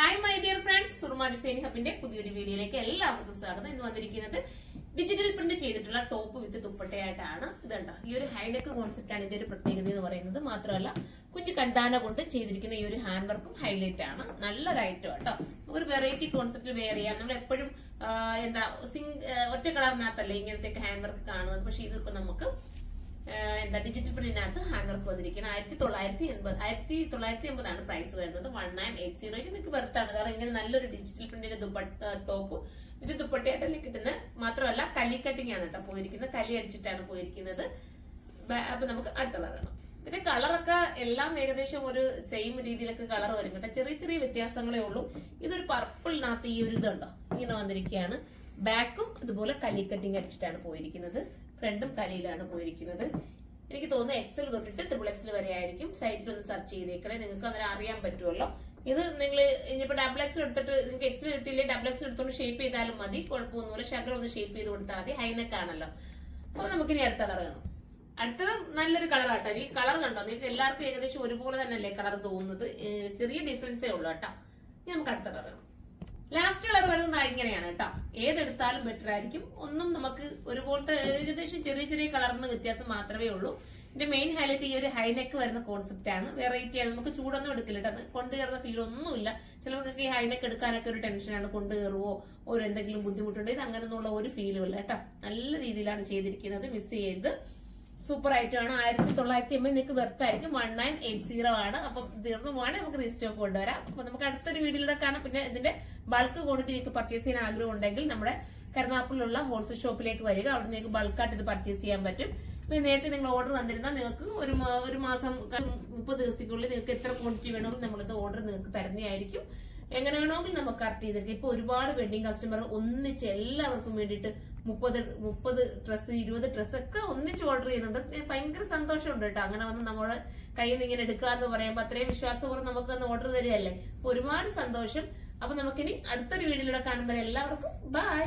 Hi my dear friends Surma design ഹബിന്റെ പുതിയൊരു വീഡിയോയിലേക്ക് എല്ലാവർക്കും സ്വാഗതം. ഇന്ന് വന്നിരിക്കുന്നത് ഡിജിറ്റൽ പ്രിന്റ് ചെയ്തിട്ടുള്ള ടോപ്പ് വിത്ത് ദുപ്പട്ടയായിട്ടാണ്. ഇത് കണ്ടോ? ഈ ഒരു ഹൈനെക്ക് കോൺസെപ്റ്റ് ആണ് ഇതിന്റെ ഒരു പ്രത്യേകത എന്ന് പറയുന്നത്. മാത്രമല്ല കുഞ്ഞു കണ്ടാന കൊണ്ട് ചെയ്തിരിക്കുന്ന ഈ ഒരു ഹാൻഡ് വർക്കും ഹൈലൈറ്റ് ആണ്. നല്ലൊരു ഐറ്റം കേട്ടോ ഒരു വെറൈറ്റി കോൺസെപ്റ്റ് വെയർ ചെയ്യാം. നമ്മൾ എപ്പോഴും എന്താ സിംഗ് ഒറ്റ കളറിനകത്തല്ലേ ഇങ്ങനത്തെ ഹാൻഡ് വർക്ക് കാണുന്നത്. പക്ഷെ ഇതിപ്പോ നമുക്ക് എന്താ ഡിജിറ്റൽ പ്രിന്റിനകത്ത് ഹാങ്ങർക്ക് വന്നിരിക്കുന്നത് ആയിരത്തി തൊള്ളായിരത്തി എൺപത് ആയിരത്തി തൊള്ളായിരത്തി എൺപതാണ് പ്രൈസ് വരുന്നത്. വൺ നയൻ എയ്റ്റ് സീറോയ്ക്ക് നിങ്ങൾക്ക് വെറുത്താണ് കാരണം ഇങ്ങനെ നല്ലൊരു ഡിജിറ്റൽ പ്രിന്റിന്റെ ദുപ്പട്ട ടോപ്പ് ഇത് ദുപ്പട്ടയായിട്ടല്ലേ കിട്ടുന്നത് മാത്രമല്ല കലി കട്ടിങ് ആണ് കേട്ടോ പോയിരിക്കുന്നത്. കലി അടിച്ചിട്ടാണ് പോയിരിക്കുന്നത്. അപ്പൊ നമുക്ക് അടുത്ത പറയണം ഇതിന്റെ കളറൊക്കെ എല്ലാം ഏകദേശം ഒരു സെയിം രീതിയിലൊക്കെ കളർ വരും കേട്ടോ. ചെറിയ ചെറിയ വ്യത്യാസങ്ങളേ ഉള്ളൂ. ഇതൊരു പർപ്പിളിനകത്ത് ഈ ഒരു ഇതുണ്ടോ? ഇങ്ങനെ വന്നിരിക്കുകയാണ് ബാക്കും ഇതുപോലെ കലി കട്ടിങ് അടിച്ചിട്ടാണ് പോയിരിക്കുന്നത്. ഫ്രണ്ടും കലിയിലാണ് പോയിരിക്കുന്നത്. എനിക്ക് തോന്നുന്നു എക്സൽ തൊട്ടിട്ട് ത്രിപിൾ എക്സൽ വരെ ആയിരിക്കും. സൈറ്റിൽ ഒന്ന് സെർച്ച് ചെയ്തേക്കണേ. നിങ്ങൾക്ക് അങ്ങനെ അറിയാൻ പറ്റുമല്ലോ ഇത് നിങ്ങൾ ഇനിയിപ്പോ ഡബിൾ എക്സൽ എടുത്തിട്ട് നിങ്ങൾക്ക് എക്സൽ കിട്ടിയില്ലേ? ഡബിൾ എക്സൽ എടുത്തോണ്ട് ഷേപ്പ് ചെയ്താലും മതി. കുഴപ്പമൊന്നുമില്ല. ശകലം ഒന്ന് ഷേപ്പ് ചെയ്ത് കൊടുത്താൽ മതി. ഹൈനെക്ക് ആണല്ലോ. അപ്പൊ നമുക്ക് ഇനി അടുത്ത കളർ കാണാം. അടുത്തത് നല്ലൊരു കളർ ആട്ടോ. ഈ കളർ കണ്ടോ? നിങ്ങൾക്ക് എല്ലാവർക്കും ഏകദേശം ഒരുപോലെ തന്നെയല്ലേ കളർ തോന്നുന്നത്. ചെറിയ ഡിഫറൻസേ ഉള്ളൂ കേട്ടോ. ഇനി നമുക്ക് അടുത്ത കളർ കാണാം. ലാസ്റ്റ് കളർ വരുന്നത് ഇങ്ങനെയാണ് കേട്ടോ. ഏതെടുത്താലും ബെറ്റർ ആയിരിക്കും. ഒന്നും നമുക്ക് ഒരുപോലത്തെ ഏകദേശം ചെറിയ ചെറിയ കളറിന് വ്യത്യാസം മാത്രമേ ഉള്ളൂ. ഇതിന്റെ മെയിൻ ഹൈലൈറ്റ് ഈ ഒരു ഹൈനെക്ക് വരുന്ന കോൺസെപ്റ്റ് ആണ്. വെറൈറ്റി ആണ്. നമുക്ക് ചൂടൊന്നും എടുക്കില്ല കേട്ടോ. കൊണ്ടുകയറുന്ന ഫീൽ ഒന്നുമില്ല. ചിലവർക്കൊക്കെ ഈ ഹൈനെക്ക് എടുക്കാനൊക്കെ ഒരു ടെൻഷനാണ് കൊണ്ടുകയറുവോ ഒരു എന്തെങ്കിലും ബുദ്ധിമുട്ടുണ്ടോ? ഇത് അങ്ങനെയൊന്നുള്ള ഒരു ഫീലും ഇല്ല കേട്ടോ. നല്ല രീതിയിലാണ് ചെയ്തിരിക്കുന്നത്. മിസ് ചെയ്ത് സൂപ്പർ ആയിട്ടാണ് ആയിരത്തി തൊള്ളായിരത്തി എൺപത് നിങ്ങൾക്ക് ആയിരിക്കും. വൺ നയൻ എയ്റ്റ് സീറോ ആണ്. അപ്പം തീർന്നു പോകണേ നമുക്ക് റീസ്റ്റോക്ക് കൊണ്ടുവരാം. അപ്പൊ നമുക്ക് അടുത്തൊരു വീഡിയോയിലൂടെ കാണാം. പിന്നെ ഇതിന്റെ ബൾക്ക് ക്വാണ്ടിറ്റി നിങ്ങൾക്ക് പർച്ചേസ് ചെയ്യാൻ ആഗ്രഹം ഉണ്ടെങ്കിൽ നമ്മുടെ കരുനാപ്പിലുള്ള ഹോൾസെയിൽ ഷോപ്പിലേക്ക് വരിക. അവിടെ നിങ്ങൾക്ക് ബൾക്കായിട്ട് ഇത് പർച്ചേസ് ചെയ്യാൻ പറ്റും. പിന്നെ നേരത്തെ നിങ്ങൾ ഓർഡർ തന്നിരുന്നാൽ നിങ്ങൾക്ക് ഒരു ഒരു മാസം മുപ്പത് ദിവസത്തിനുള്ളിൽ നിങ്ങൾക്ക് എത്ര ക്വാണ്ടിറ്റി വേണമെങ്കിൽ നമ്മളിത് ഓർഡർ നിങ്ങൾക്ക് തരുന്നതായിരിക്കും. എങ്ങനെ വേണമെങ്കിൽ നമുക്ക് കറക്റ്റ് ചെയ്തെടുക്കാം. ഇപ്പൊ ഒരുപാട് വെഡിങ് കസ്റ്റമർ ഒന്നിച്ച് എല്ലാവർക്കും വേണ്ടിയിട്ട് മുപ്പത് മുപ്പത് ഡ്രസ്സ് ഇരുപത് ഡ്രസ്സ് ഒക്കെ ഒന്നിച്ച് ഓർഡർ ചെയ്യുന്നുണ്ട്. ഭയങ്കര സന്തോഷമുണ്ട് കേട്ടോ. അങ്ങനെ വന്ന് നമ്മുടെ കയ്യിൽ നിന്ന് ഇങ്ങനെ എടുക്കുക എടുക്കാന്ന് പറയുമ്പോൾ അത്രയും വിശ്വാസപൂർവം നമുക്ക് ഒന്ന് ഓർഡർ തരികയല്ലേ? ഒരുപാട് സന്തോഷം. അപ്പൊ നമുക്കിനി അടുത്തൊരു വീഡിയോയിലൂടെ കാണുമ്പോൾ എല്ലാവർക്കും ബൈ